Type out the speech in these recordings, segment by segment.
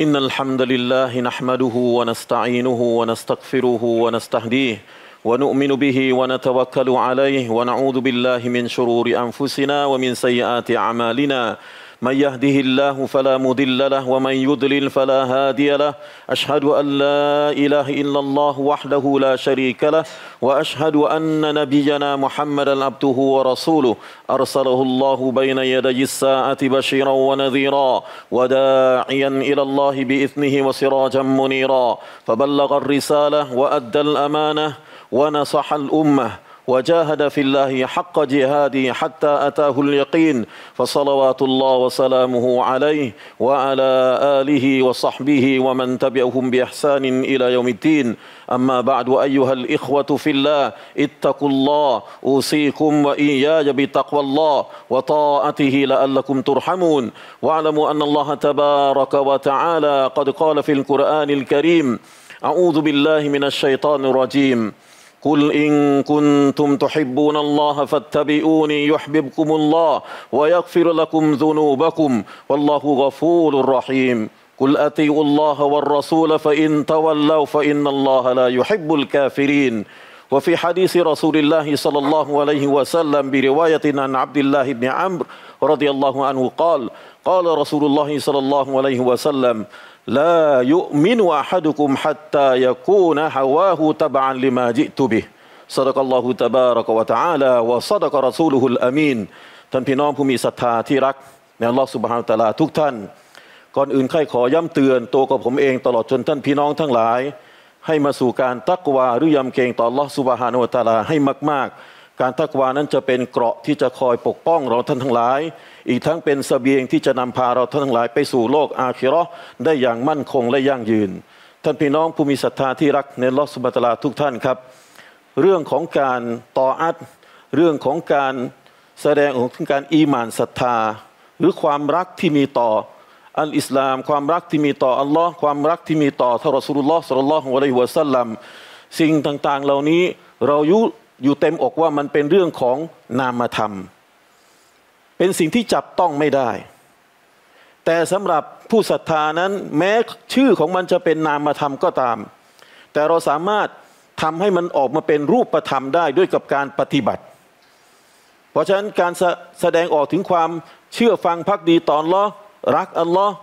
إن الحمد لله نحمده ونستعينه ونستغفره ونستهديه ونؤمن به ونتوكل عليه ونعوذ بالله من شرور أنفسنا ومن سيئات أعمالنا من يهده الله فلا مضل له ومن يضلل فلا هادي له. أشهد أن لا إله إلا الله وحده لا شريك له وأشهد أن نبينا محمدا عبده ورسوله. أرسله الله بين يدي الساعة بشيرا ونذيرا وداعيا إلى الله بإذنه وسراجا منيرا. فبلغ الرسالة وأدى الأمانة ونصح الأمة. وجاهد في الله حق جهاده حتى أتاه اليقين فصلوات الله وسلامه عليه وعلى آله وصحبه ومن تبعهم بإحسان إلى يوم الدين. أما بعد أيها الإخوة في الله اتقوا الله أوصيكم وإياي بتقوى الله وطاعته لعلكم ترحمون. واعلموا أن الله تبارك وتعالى قد قال في القرآن الكريم أعوذ بالله من الشيطان الرجيم. قل إن كنتم تحبون الله فاتبعوني يحببكم الله ويغفر لكم ذنوبكم والله غفور رحيم قل أطيعوا الله والرسول فإن تولوا فإن الله لا يحب الكافرين وفي حديث رسول الله صلى الله عليه وسلم برواية عن عبد الله بن عمرو رضي الله عنه قال قال رسول الله صلى الله عليه وسلم لا يؤمن أحدكم حتى يكون هواه تبعا لما جئت به صدق الله تبارك وتعالى وصدق رسوله الأمين ท่านพี่น้องผู้มีศรัทธาที่รักในอัลลอฮฺสุบฮานตะลาทุกท่าน ก่อนอื่นใครขอย้ำเตือนตัวกับผมเองตลอดจนท่านพี่น้องทั้งหลาย ให้มาสู่การตักวาหรือยำเกรงต่ออัลลอฮฺสุบฮานุตะลาให้มาก ๆ การตักวานั้นจะเป็นเกราะที่จะคอยปกป้องเราท่านทั้งหลาย อีกทั้งเป็นสเสบียงที่จะนำพาเราท่านทั้งหลายไปสู่โลกอาคิรอได้อย่างมั่นคงและยั่งยืน ท่านพี่น้องผู้มีศรัทธาที่รักในลอสุบัตลาทุกท่านครับ เรื่องของการต่ออัดเรื่องของการแสดงของการอีมานศรัทธา หรือความรักที่มีต่ออัลอิสลาม ความรักที่มีต่ออัลลอฮ์ความรักที่มีต่อทารสุลลอฮ์สุลลัลลอฮุอะลัยฮิวะสัลลัมสิ่งต่างๆ เหล่านี้เรายุ อยู่เต็มอกว่ามันเป็นเรื่องของนามธรรม เป็นสิ่งที่จับต้องไม่ได้ แต่สำหรับผู้ศรัทธานั้นแม้ชื่อของมันจะเป็นนามธรรมก็ตาม แต่เราสามารถทำให้มันออกมาเป็นรูปธรรมได้ด้วยกับการปฏิบัติ เพราะฉะนั้นการแสดงออกถึงความเชื่อฟังพักดีต่ออัลอรักอัลลอฮ์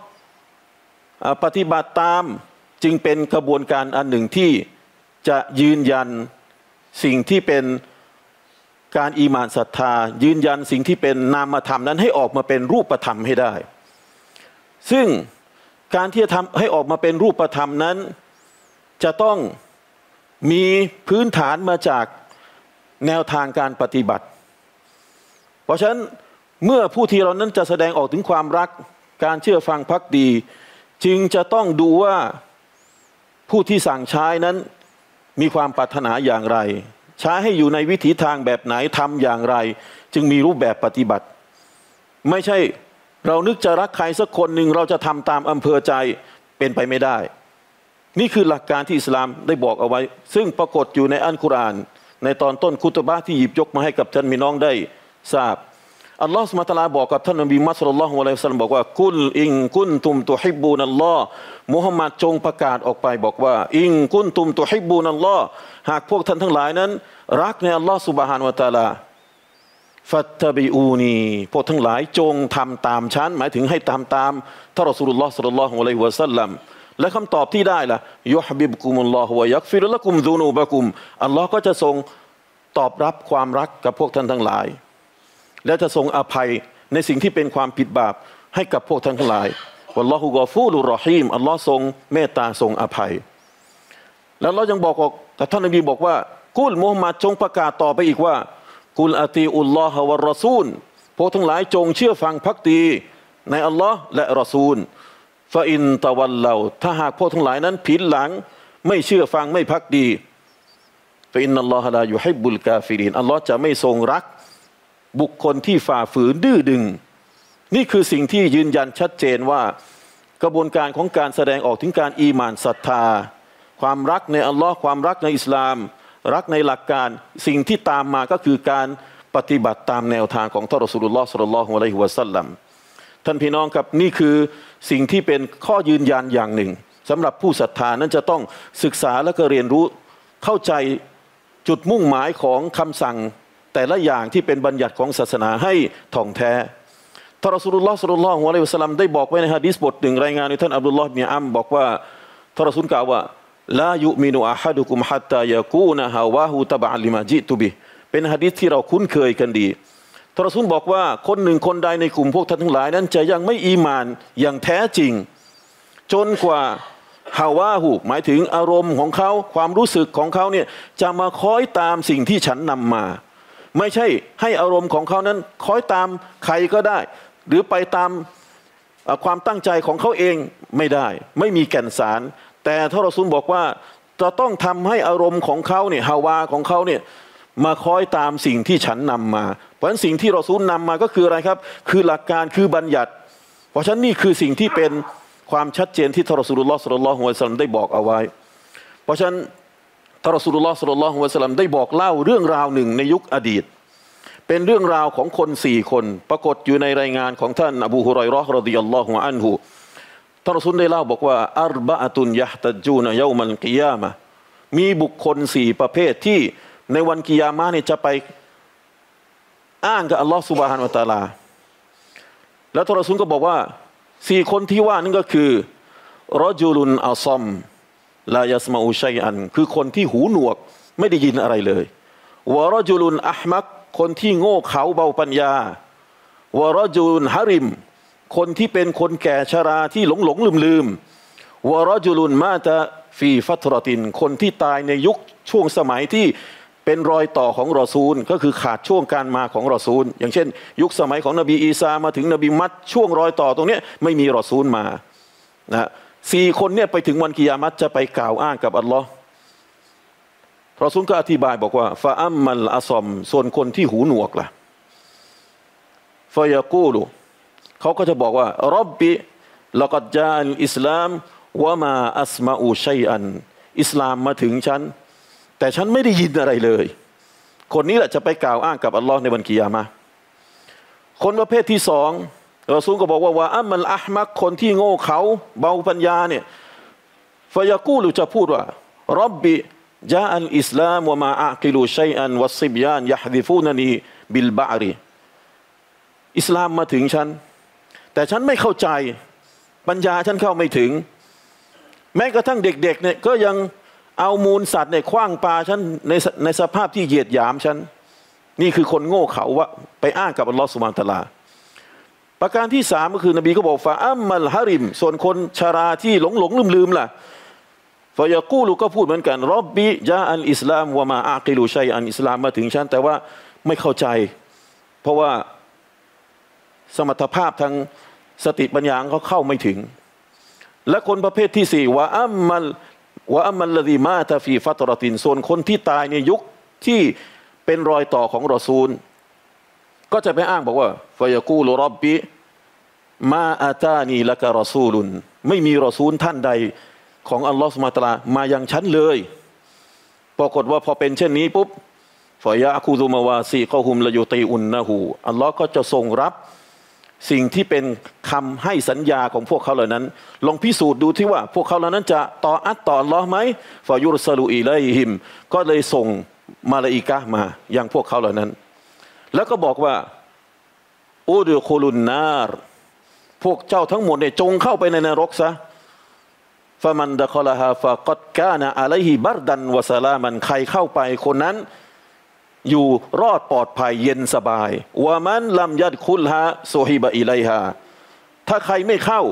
ปฏิบัติตามจึงเป็นกระบวนการอันหนึ่งที่จะยืนยัน สิ่งที่เป็นการอีมานศรัทธา ยืนยันสิ่งที่เป็นนามธรรมนั้นให้ออกมาเป็นรูปธรรมให้ได้ ซึ่งการที่จะทำให้ออกมาเป็นรูปธรรมนั้น จะต้องมีพื้นฐานมาจากแนวทางการปฏิบัติ เพราะฉะนั้นเมื่อผู้ที่เรานั้นจะแสดงออกถึงความรักการเชื่อฟังพักดี จึงจะต้องดูว่าผู้ที่สั่งใช้นั้น มีความปรารถนาอย่างไร ใช้ให้อยู่ในวิถีทางแบบไหนทำอย่างไร จึงมีรูปแบบปฏิบัติ ไม่ใช่เรานึกจะรักใครสักคนหนึ่งเราจะทำตามอำเภอใจเป็นไปไม่ได้ นี่คือหลักการที่อิสลามได้บอกเอาไว้ ซึ่งปรากฏอยู่ในอัลกุรอาน ในตอนต้นคุตบะที่หยิบยกมาให้กับท่านมีน้องได้ทราบ อัลลอฮฺสุมาตลาบอกกับท่านนบีมัสลลัลลอฮุอะลัยฮิสซาลมบอกว่ากุลอิงกุนตุมตุฮิบูนัลลอฮ์มุฮัมมัดจงประกาศออกไปบอกว่า อิงกุนตุมตุฮิบูนัลลอฮ์หากพวกท่านทั้งหลายนั้น รักในอัลลอฮ์สุบฮานวะตาลาฟัตตบิอูนีพวกทั้งหลายจงทำตามฉันหมายถึงให้ตามตามท่านรอสูลุลลอฮ์สุลลัลลอฮุอะลัยฮิวะสัลลัมและคำตอบที่ได้ล่ะยุฮบิบกุมุลลอฮฺวะยักฟิรุลกุมซูนูบะกุมอัลลอฮ์ก็จะทรงตอบรับความรักกับพวกท่านทั้งหลาย และจะทรงอภัยในสิ่งที่เป็นความผิดบาปให้กับพวกท่านทั้งหลายวัลลอฮุกอฟูลุรอฮีมอัลลอฮ์ทรงเมตตาทรงอภัย แล้วเรายังบอกแต่ท่านนบีบอกว่า กุลมุฮัมมัดจงประกาศต่อไปอีกว่า กุลอาตีอุลลอฮวะรอซูลพวกทั้งหลายจงเชื่อฟังพักดีในอัลลอฮ์และรอซูลฟาอินตะวันเราถ้าหากพวกทั้งหลายนั้นผิดหลัง ไม่เชื่อฟังไม่พักดีฟาอินนัลลอฮฺลาอยู่ให้บุลกาฟิรินอัลลอฮ์จะไม่ทรงรัก บุคคลที่ฝ่าฝืนดื้อดึง นี่คือสิ่งที่ยืนยันชัดเจนว่ากระบวนการของการแสดงออกถึงการอีมานศรัทธา ความรักในอัลลอฮ์ความรักในอิสลาม รักในหลักการสิ่งที่ตามมาก็คือการปฏิบัติตามแนวทางของท่านรสุลลอฮ์สุลลัลลอฮุอะลัยฮิวะสัลลัมท่านพี่น้องครับนี่คือสิ่งที่เป็นข้อยืนยันอย่างหนึ่งสำหรับผู้ศรัทธานั้นจะต้องศึกษาและก็เรียนรู้เข้าใจจุดมุ่งหมายของคำสั่ง แต่ละอย่างที่เป็นบัญญัติของศาสนาให้ท่องแท้ท่านรอสุลลอฮ์สุลลัลลอฮุอะลัยฮิวะสัลลัมได้บอกไว้ในฮะดีษบทหนึ่งรายงานในท่านอับดุลลอฮ์บินอัมบอกว่าท่านรอสุลกล่าวว่าลายุมินุอาฮัดุกุมฮัตตายะกูนะฮาวาฮูตะบะลิมาจิตุบิเป็นฮะดีษที่เราคุ้นเคยกันดีท่านรอสุลบอกว่าคนหนึ่งคนใดในกลุ่มพวกท่านทั้งหลายนั้นจะยังไม่อีมานอย่างแท้จริง จนกว่าฮาวาหูหมายถึงอารมณ์ของเขาความรู้สึกของเขาเนี่ยจะมาคอยตามสิ่งที่ฉันนำมา ไม่ใช่ให้อารมณ์ของเขานั้นคอยตามใครก็ได้ หรือไปตามความตั้งใจของเขาเองไม่ได้ ไม่มีแก่นสาร แต่ท่านรอซูลบอกว่าจะต้องทำให้อารมณ์ของเขาเนี่ยฮาวาของเขาเนี่ยมาคอยตามสิ่งที่ฉันนำมา เพราะฉะนั้นสิ่งที่รอซูลนำมาก็คืออะไรครับ คือหลักการคือบัญญัติ เพราะฉะนั้นนี่คือสิ่งที่เป็นความชัดเจนที่ทรสุลลอฮ์สุลลัลฮุอะลัยฮิสลามได้บอกเอาไว้ เพราะฉะนั้น ท่านรอสูลุลลอฮ์สุลลัลอฮุอะลัยฮิสลามได้บอกเล่าเรื่องราวหนึ่งในยุคอดีต เป็นเรื่องราวของคนสี่คน ปรากฏอยู่ในรายงานของท่านอบูฮุไรรอฮ์รดิยัลลอฮุอันฮุท่านรอสูลได้เล่าบอกว่าอัรบะตุนยะตัจูนยามันกิยามะมีบุคคลสี่ประเภทที่ในวันกิยามะเนี่ยจะไปอ้างกับอัลลอฮ์สุบฮานวะตาลา แล้วท่านรอสูลก็บอกว่าสี่คนที่ว่านั่นก็คือรอจูลุนอัลซอม ลายสมาอุชัยอัน คือคนที่หูหนวกไม่ได้ยินอะไรเลยวรจุลุนอัมักคนที่โง่เขาเบาปัญญาวรจุลุนฮาริม คนที่เป็นคนแก่ชราที่หลงหลงลืมลืมวรจุลุนมาตาฟีฟัตรติน คนที่ตายในยุคช่วงสมัยที่เป็นรอยต่อของรอซูล ก็คือขาดช่วงการมาของรอซูล อย่างเช่น ยุคสมัยของนบีอีสามาถึงนบีมัดช่วงรอยต่อตรงนี้ไม่มีรอซูลมานะ สี่คนเนี่ยไปถึงวันกิยามัตจะไปกล่าวอ้างกับอัลลอฮ์พรอซูลก็อธิบายบอกว่าฟาอัมมัลอัซอมส่วนคนที่หูหนวกล่ะฟายากูลูเขาก็จะบอกว่ารบบิลกัดจานอิสลามวะมาอัสมาอูชัยอัน อิสลามมาถึงฉัน แต่ฉันไม่ได้ยินอะไรเลย คนนี้แหละจะไปกล่าวอ้างกับอัลลอฮ์ในวันกิยามะคนประเภทที่สอง รอซูลก็บอกว่าوأما الأحمق คนที่โง่เขาเบาปัญญาเนี่ยฟยากูลูจะพูดว่าرب جاء الإسلام وما أعقل شيئا والصبيان يحذفونني بالبعر อิสลามมาถึงฉัน แต่ฉันไม่เข้าใจปัญญาฉันเข้าไม่ถึง แม้กระทั่งเด็กๆเนี่ยก็ยังเอามูลสัตว์เนี่ยขว้างปาฉันในในสภาพที่เหยียดหยามฉัน นี่คือคนโง่เขาว่าไปอ้างกับอัลลอฮฺสุบานตะลา ประการที่สามก็คือนบีก็บอกفأما الهرم ส่วนคนชราที่หลงหลงลืมลืมล่ะฟายากูลูก็พูดเหมือนกันرب جاء الإسلام وما أعقل شيئا อิสลามมาถึงฉันแต่ว่าไม่เข้าใจ เพราะว่าสมรรถภาพทางสติปัญญาเขาเข้าไม่ถึง และคนประเภทที่สี่وأما وأما الذي مات في فترة ส่วนคนที่ตายในยุคที่เป็นรอยต่อของรอซูล ก็จะไปอ้างบอกว่าฟยกูลรับบิมาอาตานีละกะรอซูลุน ไม่มีรอซูลท่านใดของอัลลอฮฺสุมาตลามายังฉันเลย ปรากฏว่าพอเป็นเช่นนี้ปุ๊บฟยาคูซุมาวาซีเขาหุมละยูตีอุนนะหูอัลลอฮ์ก็จะทรงรับสิ่งที่เป็นคำให้สัญญาของพวกเขาเหล่านั้น ลองพิสูจน์ดูที่ว่า พวกเขาเหล่านั้นจะต่ออัตต่อล้อไหมฟายุรสลูอีไลหิม ก็เลยส่งมาลาอิกะมาอย่างพวกเขาเหล่านั้น แล้วก็บอกว่าอูดุโคลุนนาร์พวกเจ้าทั้งหมดเนี่ยจงเข้าไปในนรกซะฟามันดะคอลาฮาฟะกัดกานะอะลัยฮิบัรดันวะซาลามันใครเข้าไปคนนั้น อยู่รอดปลอดภัยเย็นสบายว่ามันลำยัดคุลฮะโซฮิบะอิไลฮาถ้าใครไม่เข้า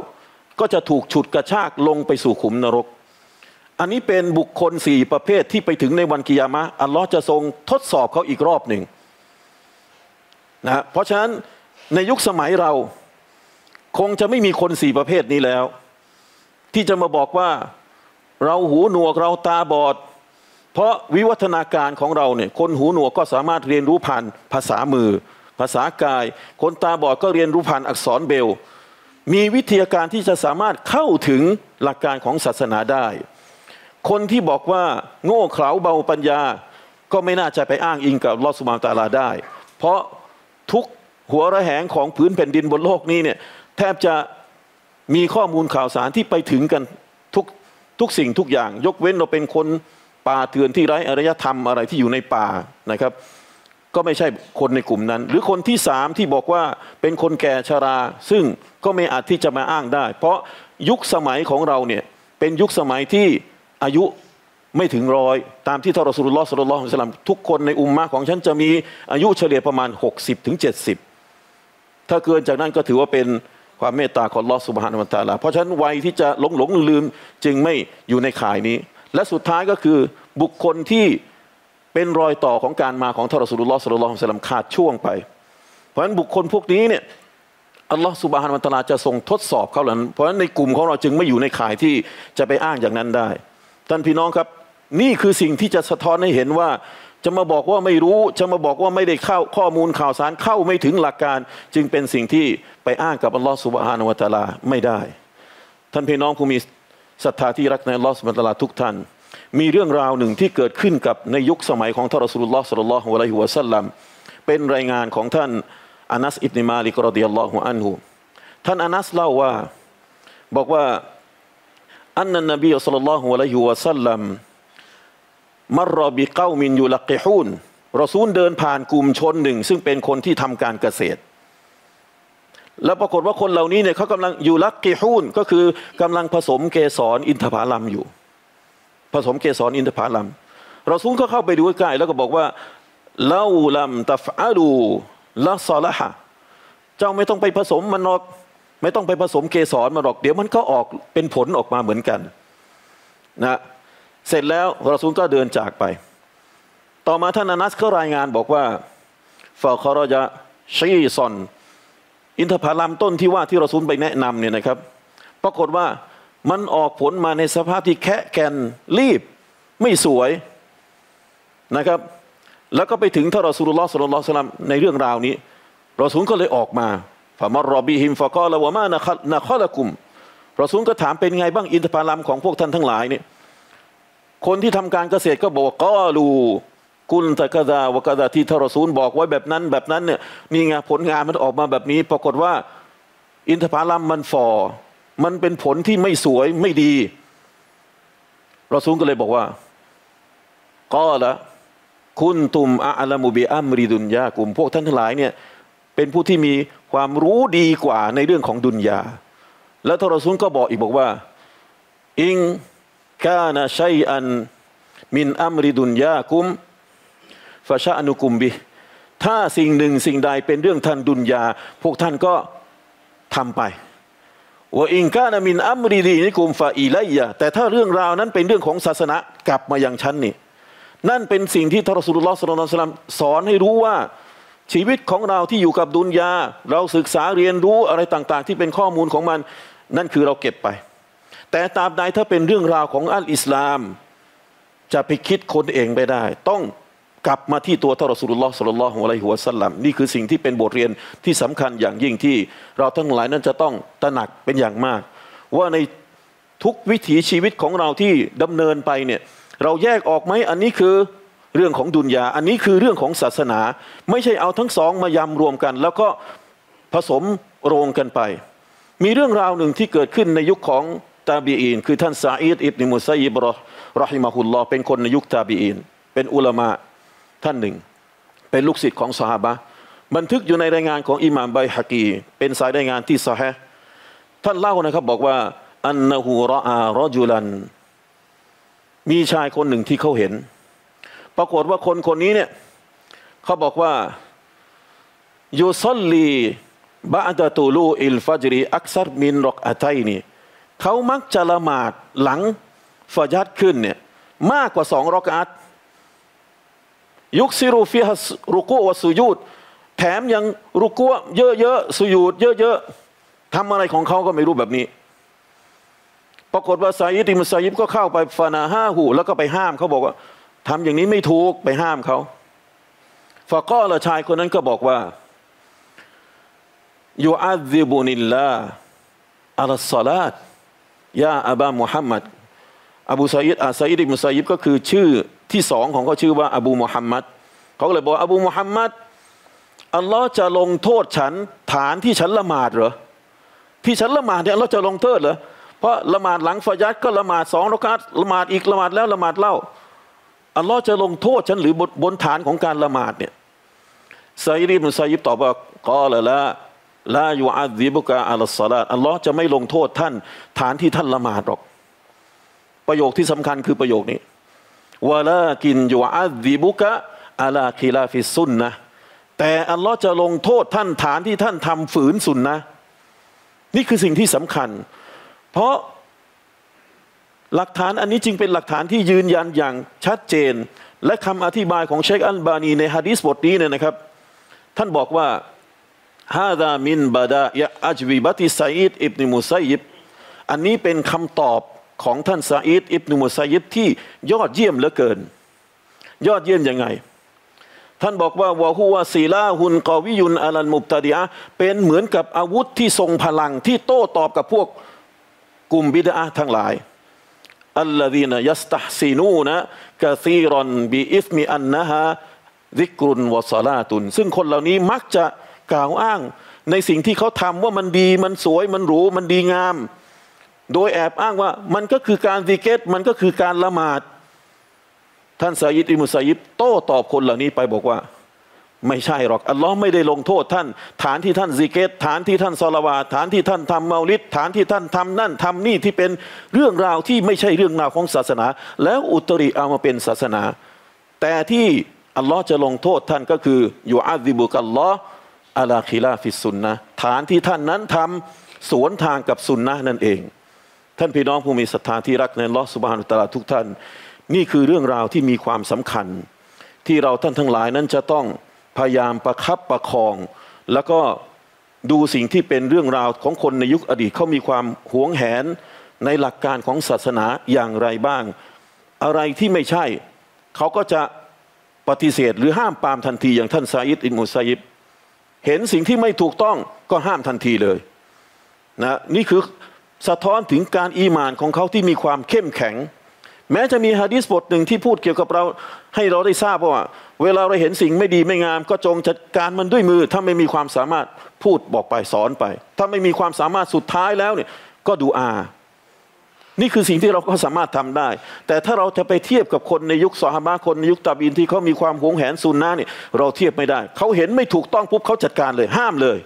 ก็จะถูกฉุดกระชากลงไปสู่ขุมนรก อันนี้เป็นบุคคลสี่ประเภทที่ไปถึงในวันกิยามะอัลลอฮ์จะทรงทดสอบเขาอีกรอบหนึ่ง นะเพราะฉะนั้นในยุคสมัยเราคงจะไม่มีคนสี่ประเภทนี้แล้ว ที่จะมาบอกว่าเราหูหนวกเราตาบอด เพราะวิวัฒนาการของเราเนี่ยคนหูหนวกก็สามารถเรียนรู้ผ่านภาษามือ ภาษากาย คนตาบอดก็เรียนรู้ผ่านอักษรเบล มีวิทยาการที่จะสามารถเข้าถึงหลักการของศาสนาได้ คนที่บอกว่าโง่เขลาเบาปัญญา ก็ไม่น่าจะไปอ้างอิงกับลอสุมาตาลาได้ เพราะ ทุกหัวระแหงของพื้นแผ่นดินบนโลกนี้เนี่ยแทบจะมีข้อมูลข่าวสารที่ไปถึงกันทุกทุกสิ่งทุกอย่าง ยกเว้นเราเป็นคนป่าเถื่อนที่ไร้อารยธรรมอะไรที่อยู่ในป่านะครับ ก็ไม่ใช่คนในกลุ่มนั้น หรือคนที่สามที่บอกว่าเป็นคนแก่ชรา ซึ่งก็ไม่อาจที่จะมาอ้างได้ เพราะยุคสมัยของเราเนี่ยเป็นยุคสมัยที่อายุ ไม่ถึงร้อยตามที่ท่านรอสุลลอฮ์สุลลัลฮุสลัมทุกคนในอุมมะของฉันจะมีอายุเฉลี่ยประมาณ 60ถึง70 ถ้าเกินจากนั้นก็ถือว่าเป็นความเมตตาของลอสุบฮานุตาลาเพราะฉะนั้นวัยที่จะหลงหลงลืมจึงไม่อยู่ในข่ายนี้ และสุดท้ายก็คือบุคคลที่เป็นรอยต่อของการมาของท่านรอสุลลอฮ์สุลลัลฮุสลัมขาดช่วงไป เพราะฉะนั้นบุคคลพวกนี้เนี่ยอัลลอฮ์สุบฮานุตาลาจะทรงทดสอบเขาหลังเพราะฉะนั้นในกลุ่มของเราจึงไม่อยู่ในข่ายที่จะไปอ้างอย่างนั้นได้ท่านพี่น้องครับ นี่คือสิ่งที่จะสะท้อนให้เห็นว่า จะมาบอกว่าไม่รู้ จะมาบอกว่าไม่ได้เข้าข้อมูลข่าวสารเข้าไม่ถึงหลักการ จึงเป็นสิ่งที่ไปอ้างกับอัลลอฮฺสุบฮานวะตาลาไม่ได้ ท่านพี่น้องผู้มีศรัทธาที่รักในอัลลอฮฺสุบฮานตาลาทุกท่าน มีเรื่องราวหนึ่งที่เกิดขึ้นกับในยุคสมัยของท่านรอสุลลอฮฺสุลลัลฮุอะลัยฮิวะสัลลัมเป็นรายงานของท่านอานัสอิบนิมาลิกรดิยัลลอฮุอันฮุท่านอานัสเล่าว่าบอกว่าอันนันนบีสุลลัลลอฮุอะลัยฮิวะสัลลัม มารอบิเก้ามินยูลักเกฮูนรอซูลเดินผ่านกลุ่มชนหนึ่ง ซึ่งเป็นคนที่ทำการเกษตร แล้วปรากฏว่าคนเหล่านี้เนี่ยเขากำลังอยู่ลักเกฮูนก็คือกำลังผสมเกสรอินทผลัมอยู่ ผสมเกสรอินทผลัมรอซูลก็เข้าไปดูใกล้แล้วก็บอกว่าเล่าลัมตัฟอาดูละซอละฮะเจ้าไม่ต้องไปผสมมันหรอกไม่ต้องไปผสมเกสรมาหรอก เดี๋ยวมันก็ออกเป็นผลออกมาเหมือนกัน นะ เสร็จแล้วรอซูลก็เดินจากไป ต่อมาท่านอนัสก็รายงานบอกว่าฟาคารจะชีซอน อินทผลัมต้นที่ว่าที่รอซูลไปแนะนำเนี่ยนะครับ ปรากฏว่ามันออกผลมาในสภาพที่แคะแกนรีบ ไม่สวยนะครับ แล้วก็ไปถึงท่านรอซูลุลลอฮ์สุลลัลสลัมในเรื่องราวนี้รอซูลก็เลยออกมาฟามารอบีฮิมฟะกอละวะมานะคอละกุมรอซูลก็ถามเป็นไงบ้างอินทผลัมของพวกท่านทั้งหลายเนี่ย คนที่ทำการเกษตรก็บอกก็รูกุลตะกะดาวกะดาที่ทรซูลบอกไว้แบบนั้นแบบนั้นเนี่ยนี่ไงผลงานมันออกมาแบบนี้ ปรากฏว่า อินทผลัมมันฟอมันเป็นผลที่ไม่สวยไม่ดีรอซูลก็เลยบอกว่าก็ละคุณตุมอาลามุบีอัมริดุนยากลุ่มพวกท่านทั้งหลายเนี่ยเป็นผู้ที่มีความรู้ดีกว่าในเรื่องของดุนยา แล้วทรซูลก็บอกอีกบอกว่า อิง กานาชัยอันมินอัมริดุนยาคุมฟาชาอนุกุมบิ ถ้าสิ่งหนึ่งสิ่งใดเป็นเรื่องท่านดุนยา พวกท่านก็ทำไปว่าอิงกานามินอัมริดีนิกุมฟาอีไลยะแต่ถ้าเรื่องราวนั้นเป็นเรื่องของศาสนากลับมาอย่างฉันนี่ นั่นเป็นสิ่งที่ทรสุลลอฮ์สุลลัลสอนให้รู้ว่าชีวิตของเราที่อยู่กับดุนยา เราศึกษาเรียนรู้อะไรต่าง ๆ ที่เป็นข้อมูลของมัน นั่นคือเราเก็บไป แต่ตราบใดถ้าเป็นเรื่องราวของอัลอิสลาม จะไปคิดคนเองไม่ได้ ต้องกลับมาที่ตัวท่านรอสุลลอฮ์สุลลัลฮุอะลัยฮิวสัลลัมนี่คือสิ่งที่เป็นบทเรียนที่สำคัญอย่างยิ่งที่เราทั้งหลายนั้นจะต้องตระหนักเป็นอย่างมาก ว่าในทุกวิถีชีวิตของเราที่ดำเนินไปเนี่ยเราแยกออกไหมอันนี้คือเรื่องของดุนยา อันนี้คือเรื่องของศาสนา ไม่ใช่เอาทั้งสองมายำรวมกัน แล้วก็ผสมโรงกันไป มีเรื่องราวหนึ่งที่เกิดขึ้นในยุคของ ตาบีอินคือท่านซาอิดอิบนิมุซัยบรอรอฮิมาฮุลลอเป็นคนในยุคตาบีอินเป็นอุลามะท่านหนึ่ง เป็นลูกศิษย์ของสหบะบันทึกอยู่ในรายงานของอิหม่ามไบฮะกี เป็นสายรายงานที่สฮะท่านเล่านะครับบอกว่าอันนหูรออารอจุลัน มีชายคนหนึ่งที่เขาเห็น ปรากฏว่าคนคนนี้เนี่ยเขาบอกว่ายูซอลลีบาดะตูลูอิลฟัจรีอักซัรมินรอกอัตัยนี่ เขามักจะละหมาดหลังฟายัดขึ้นเนี่ยมากกว่าสองรอกอัตยุคซิรูฟิฮัสรุกุววสุยูดแถมยังรุกุเยอะๆสุยูดเยอะๆทำอะไรของเขาก็ไม่รู้แบบนี้ ปรากฏว่าไซยิดิมุไซยิบก็เข้าไปฟานาห้าหูแล้วก็ไปห้ามเขาบอกว่าทำอย่างนี้ไม่ถูกไปห้ามเขาฟาก็ละชายคนนั้นก็บอกว่ายูอัซิบุนิลลาอัลสลาต ยาอับามุฮัมมัดอบูซาอิดอาซาอิดอิมุซายิบก็คือชื่อที่สองของเขาชื่อว่าอบูมุฮัมมัดเขาเลยบอกอบูมุฮัมมัดอัลลอฮ์จะลงโทษฉันฐานที่ฉันละหมาดเหรอที่ฉันละหมาดเนี่ยเราจะลงโทษเหรอเพราะละหมาดหลังฟายัดก็ละหมาดสองรกัดละหมาดอีกละหมาดแล้วละหมาดเล่าอัลลอฮ์จะลงโทษฉันหรือบนฐานของการละหมาดเนี่ยไซรีบนุไซยิบตอบว่ากอละละ ลาอยู่อัดีบุกะอัลสลาอัลลอฮ์จะไม่ลงโทษท่าน ฐานที่ท่านละหมาดหรอก ประโยคที่สำคัญคือประโยคนี้วะลากินอยู่อัดีบุกะอัลาคิลาฟิซุนนะแต่อัลลอฮ์จะลงโทษท่านฐานที่ท่านทำฝืนสุนนะนี่คือสิ่งที่สำคัญ เพราะหลักฐานอันนี้จึงเป็นหลักฐานที่ยืนยันอย่างชัดเจน และคำอธิบายของเชคอัลบานีในฮะดีษบทนี้เนี่ยนะครับ ท่านบอกว่า ฮาดามินบาดายะอัจวิบัติไซัยิดอิบนิมุไซยิบอันนี้เป็นคำตอบของท่านซาอิดอิบนุมุไซยิบที่ยอดเยี่ยมเหลือเกิน ยอดเยี่ยมยังไง ท่านบอกว่าวะฮูวาซีลาหุนกอวิยุนอาลันมุบตาดียเป็นเหมือนกับอาวุธที่ทรงพลังที่โต้ตอบกับพวกกลุ่มบิดาทั้งหลายอัลลดีนยัสตัฮซีนูนะกะซีรอนบีอิสมีอันนะฮะซิกรุนวะซาลาตุน ซึ่งคนเหล่านี้มักจะ กล่าวอ้าง ในสิ่งที่เขาทำว่ามันดีมันสวยมันหรูมันดีงาม โดยแอบอ้างว่ามันก็คือการดีเกตมันก็คือการละหมาด ท่านสายิดอิมุสายิบโต้ตอบคนเหล่านี้ไปบอกว่า ไม่ใช่หรอกอัลลอฮ์ไม่ได้ลงโทษท่าน ฐานที่ท่านซิเกรฐานที่ท่านซอลาวาตฐานที่ท่านทำเมาลิดฐานที่ท่านทำนั่นทำนี่ที่เป็นเรื่องราวที่ไม่ใช่เรื่องราวของศาสนา แล้วอุตริเอามาเป็นศาสนา แต่ที่อัลลอฮ์จะลงโทษท่านก็คือيعذبك الله على خلاف السنةฐานที่ท่านนั้นทำสวนทางกับสุนนะนั่นเอง ท่านพี่น้องผู้มีศรัทธาที่รักในอัลลอฮ์สุบฮานุตาลาทุกท่าน นี่คือเรื่องราวที่มีความสำคัญ ที่เราท่านทั้งหลายนั้นจะต้องพยายามประคับประคอง แล้วก็ดูสิ่งที่เป็นเรื่องราวของคนในยุคอดีตเขามีความหวงแหนในหลักการของศาสนาอย่างไรบ้าง อะไรที่ไม่ใช่ เขาก็จะปฏิเสธหรือห้ามปามทันทีอย่างท่านซาอิดอินมุซายิบ เห็นสิ่งที่ไม่ถูกต้องก็ห้ามทันทีเลยนะนี่คือสะท้อนถึงการอีมานของเขาที่มีความเข้มแข็ง แม้จะมีฮะดีษบทหนึ่งที่พูดเกี่ยวกับเราให้เราได้ทราบว่า เวลาเราเห็นสิ่งไม่ดีไม่งาม ก็จงจัดการมันด้วยมือ ถ้าไม่มีความสามารถพูดบอกไปสอนไป ถ้าไม่มีความสามารถสุดท้ายแล้วเนี่ยก็ดูอา นี่คือสิ่งที่เราก็สามารถทำได้ แต่ถ้าเราจะไปเทียบกับคนในยุคสฮาบะคนในยุคตาบินที่เขามีความหวงแหนซุนนะเนี่ยเราเทียบไม่ได้ เขาเห็นไม่ถูกต้องปุ๊บเขาจัดการเลย ห้ามเลย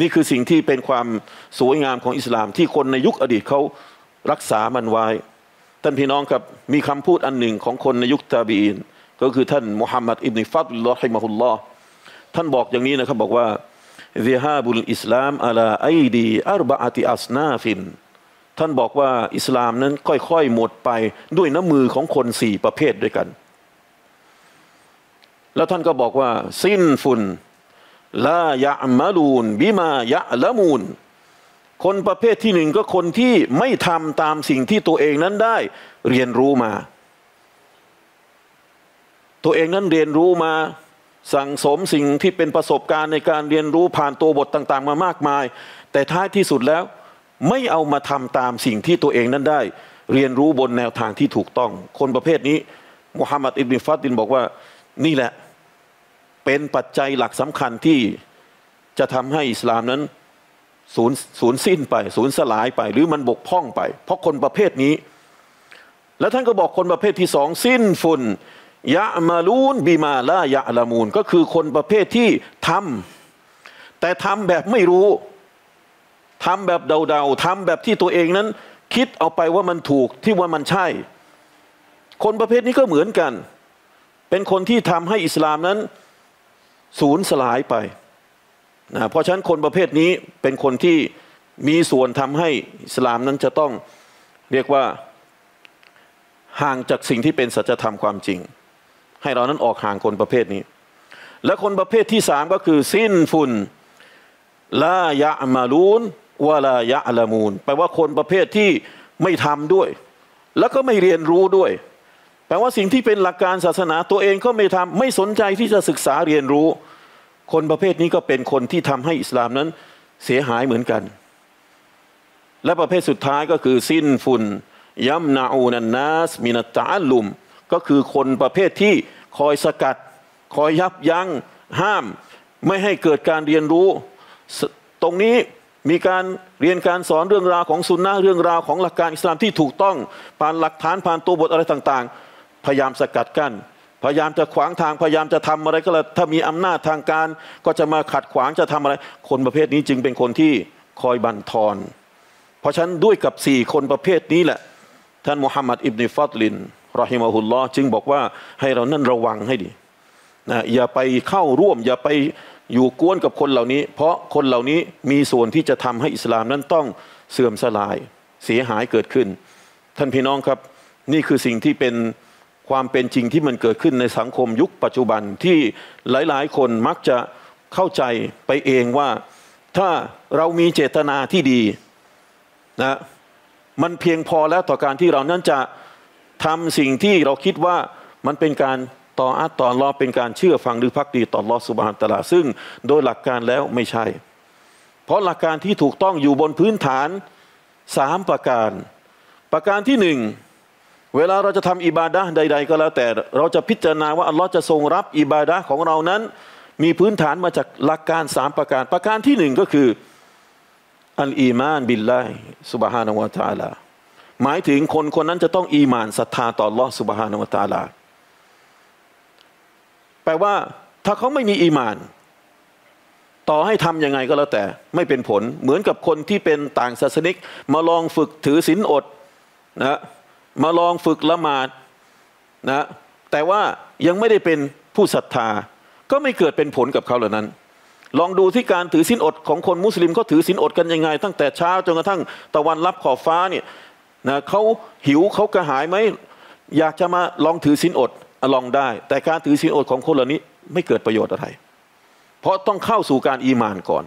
นี่คือสิ่งที่เป็นความสวยงามของอิสลาม ที่คนในยุคอดีตเขารักษามันไว้ท่านพี่น้องครับมีคำพูดอันหนึ่งของคนในยุคตาบีนก็คือท่านมุฮัมมัดอิบนิฟัดลลอฮิมะฮุลลอฮ์ท่านบอกอย่างนี้นะครับบอกว่าซิฮาบุลอิ ท่านบอกว่าอิสลามนั้นค่อยๆหมดไปด้วยน้ำมือของคนสี่ประเภทด้วยกัน แล้วท่านก็บอกว่า สิ้นฟุนลายะมาลูนบิมายะละมูนคนประเภทที่หนึ่งก็คนที่ไม่ทำตามสิ่งที่ตัวเองนั้นได้เรียนรู้มา ตัวเองนั้นเรียนรู้มาสั่งสมสิ่งที่เป็นประสบการณ์ในการเรียนรู้ผ่านตัวบทต่าง ๆ มามากมาย แต่ท้ายที่สุดแล้ว ไม่เอามาทำตามสิ่งที่ตัวเองนั้นได้ เรียนรู้บนแนวทางที่ถูกต้อง คนประเภทนี้มุฮัมมัดอิบนิฟัดดินบอกว่านี่แหละเป็นปัจจัยหลักสำคัญที่จะทำให้อิสลามนั้นสูญสูญสิ้นไป สูญสลายไป หรือมันบกพร่องไป เพราะคนประเภทนี้ แล้วท่านก็บอกคนประเภทที่สองสิ้นฟุนยะมาลูนบีมาลายะละมูลก็คือคนประเภทที่ทำแต่ทำแบบไม่รู้ ทำแบบเดาๆทำแบบที่ตัวเองนั้น คิดเอาไปว่ามันถูกที่ว่ามันใช่ คนประเภทนี้ก็เหมือนกัน เป็นคนที่ทำให้อิสลามนั้นสูญสลายไปนะเพราะฉะนั้นคนประเภทนี้เป็นคนที่มีส่วนทำให้อิสลามนั้นจะต้องเรียกว่าห่างจากสิ่งที่เป็นสัจธรรมความจริง ให้เรานั้นออกห่างคนประเภทนี้ และคนประเภทที่สามก็คือสิ้นฟุนลายะมาลูน วะลายะละมูลแปลว่าคนประเภทที่ไม่ทำด้วย แล้วก็ไม่เรียนรู้ด้วย แปลว่าสิ่งที่เป็นหลักการศาสนาตัวเองก็ไม่ทำไม่สนใจที่จะศึกษาเรียนรู้ คนประเภทนี้ก็เป็นคนที่ทำให้อิสลามนั้นเสียหายเหมือนกัน และประเภทสุดท้ายก็คือสิ้นฟุนยัมนาอูนันนัสมินตาลุม ก็คือคนประเภทที่คอยสกัด คอยยับยั้งห้าม ไม่ให้เกิดการเรียนรู้ ตรงนี้ มีการเรียนการสอนเรื่องราวของสุนนะเรื่องราวของหลักการอิสลามที่ถูกต้องผ่านหลักฐานผ่านตัวบทอะไรต่างๆ พยายามสกัดกั้นพยายามจะขวางทางพยายามจะทำอะไรก็แล้วถ้ามีอำนาจทางการ ก็จะมาขัดขวางจะทำอะไร คนประเภทนี้จึงเป็นคนที่คอยบันทอน เพราะฉะนั้นด้วยกับสี่คนประเภทนี้แหละ ท่านมุฮัมมัดอิบนฟัดลินรอฮิมาฮุลลอจึงบอกว่าให้เรานั่นระวังให้ดีนะอย่าไปเข้าร่วม อย่าไป อยู่กวนกับคนเหล่านี้ เพราะคนเหล่านี้มีส่วนที่จะทำให้อิสลามนั้นต้องเสื่อมสลายเสียหายเกิดขึ้น ท่านพี่น้องครับ นี่คือสิ่งที่เป็นความเป็นจริงที่มันเกิดขึ้นในสังคมยุคปัจจุบันที่หลาย ๆ คนมักจะเข้าใจไปเองว่าถ้าเรามีเจตนาที่ดีนะมันเพียงพอแล้วต่อการที่เรานั้นจะทำสิ่งที่เราคิดว่ามันเป็นการ ต่ออัตต่อรอเป็นการเชื่อฟังหรือพักดีต่อรอสุบฮานตลาซึ่งโดยหลักการแล้วไม่ใช่ เพราะหลักการที่ถูกต้องอยู่บนพื้นฐานสามประการ ประการที่หนึ่งเวลาเราจะทำอิบาดะใด ๆ ก็แล้วแต่เราจะพิจารณาว่าอัลลอฮ์จะทรงรับอิบาดะของเรานั้น มีพื้นฐานมาจากหลักการสามประการ ประการที่หนึ่งก็คืออัลอีมานบิลลสุบฮานาวะตาลาหมายถึงคนคนนั้นจะต้องอีมานศรัทธาต่อลอสุบฮานาวะตาลา แปลว่า ถ้าเขาไม่มีอีมาน ต่อให้ทำยังไงก็แล้วแต่ ไม่เป็นผล เหมือนกับคนที่เป็นต่างศาสนิก มาลองฝึกถือศีลอดนะมาลองฝึกละหมาดนะแต่ว่ายังไม่ได้เป็นผู้ศรัทธา ก็ไม่เกิดเป็นผลกับเขาเหล่านั้น ลองดูที่การถือศีลอดของคนมุสลิมเขาถือศีลอดกันยังไง ตั้งแต่เช้าจนกระทั่งตะวันรับขอบฟ้าเนี่ยนะเขาหิวเขากระหายไหมอยากจะมาลองถือศีลอด ลองได้ แต่การถือศีลอดของคนเหล่านี้ไม่เกิดประโยชน์อะไร เพราะต้องเข้าสู่การอีมานก่อน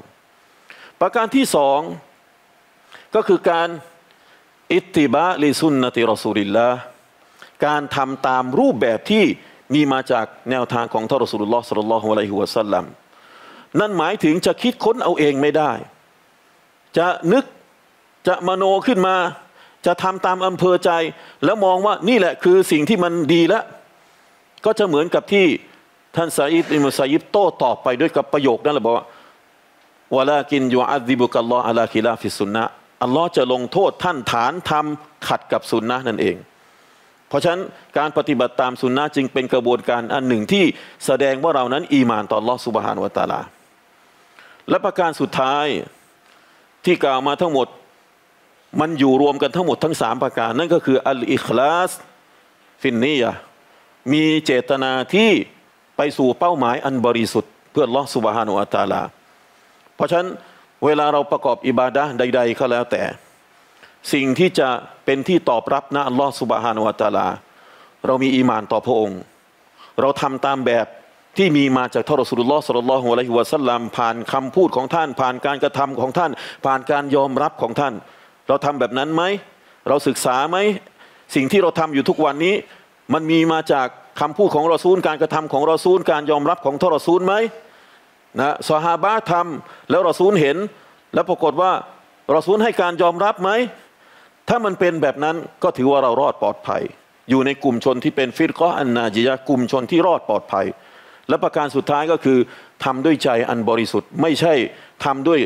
ประการที่สองก็คือการอิตติบะลิสุนนติรอสูลิลละการทำตามรูปแบบที่มีมาจากแนวทางของท่านรอสูลุลลอฮ์สัลลัลลอฮุอะลัยฮิวะสัลลัมนั่นหมายถึงจะคิดค้นเอาเองไม่ได้ จะนึกจะมโนขึ้นมา จะทำตามอำเภอใจ แล้วมองว่านี่แหละคือสิ่งที่มันดีแล้ว ก็จะเหมือนกับที่ท่านซาอิดอิบนุมุสัยยิบโต้ตอบไปด้วยกับประโยคนั้นแหละบอกว่าولكن يعذبك الله على خلاف السنةอัลลอฮ์จะลงโทษท่านฐานทำขัดกับสุนนะนั่นเอง เพราะฉะนั้นการปฏิบัติตามสุนนะจึงเป็นกระบวนการอันหนึ่งที่แสดงว่าเรานั้นอีมานต่อลอสุบฮานวตาลา และประการสุดท้ายที่กล่าวมาทั้งหมดมันอยู่รวมกันทั้งหมดทั้งสามประการ นั่นก็คืออัลอิคลาสฟินนีย มีเจตนาที่ไปสู่เป้าหมายอันบริสุทธิ์เพื่อลอสุบฮานุอัตาลา เพราะฉะนั้นเวลาเราประกอบอิบาดะใด ๆ ก็แล้วแต่ สิ่งที่จะเป็นที่ตอบรับนะอัลลอฮฺสุบฮานวะตาลา เรามีอีมานต่อพระองค์ เราทำตามแบบที่มีมาจากทรอสุลลอฮ์สุลลัลลอฮุอะลัยฮิวะสัลลัมผ่านคำพูดของท่าน ผ่านการกระทำของท่าน ผ่านการยอมรับของท่าน เราทำแบบนั้นไหม เราศึกษาไหม สิ่งที่เราทำอยู่ทุกวันนี้ มันมีมาจากคำพูดของรอซูลการกระทำของรอซูลการยอมรับของท่านรอซูลไหมนะสฮาบะทำแล้วรอซูลเห็น แล้วปรากฏว่ารอซูลให้การยอมรับไหมถ้ามันเป็นแบบนั้นก็ถือว่าเรารอดปลอดภัย อยู่ในกลุ่มชนที่เป็นฟิรกออันนาจิยะกลุ่มชนที่รอดปลอดภัย และประการสุดท้ายก็คือทำด้วยใจอันบริสุทธิ์ ไม่ใช่ทำด้วย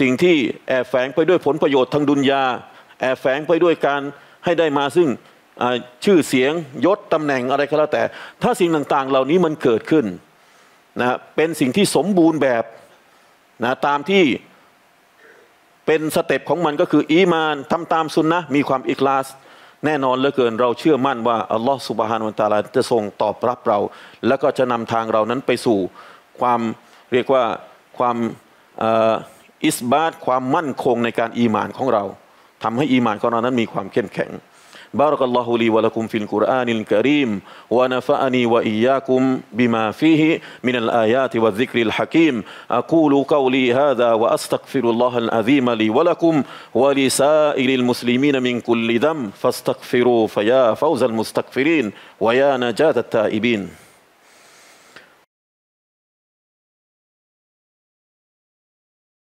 สิ่งที่แอบแฝงไปด้วยผลประโยชน์ทางดุนยาแอบแฝงไปด้วยการให้ได้มาซึ่ง ชื่อเสียงยศตำแหน่งอะไรก็แล้วแต่ ถ้าสิ่งต่างๆ เหล่านี้มันเกิดขึ้นนะเป็นสิ่งที่สมบูรณ์แบบนะตามที่เป็น step ของมันก็คืออีมานทำตามสุนนะมีความอิคลาส แน่นอนเหลือเกินเราเชื่อมั่นว่า อัลลอฮฺสุบฮานุตาลาจะทรงตอบรับเรา แล้วก็จะนำทางเรานั้นไปสู่ความเรียกว่าความอิสบาตความมั่นคงในการอีมานของเราทำให้อีมานของเรานั้นมีความเข้มแข็ง بارك الله لي ولكم في القرآن الكريم ونفعني وإياكم بما فيه من الآيات والذكر الحكيم. أقول قولي هذا وأستغفر الله العظيم لي ولكم ولسائر المسلمين من كل ذنب فاستغفروا فيا فوز المستغفرين ويا نجاة التائبين.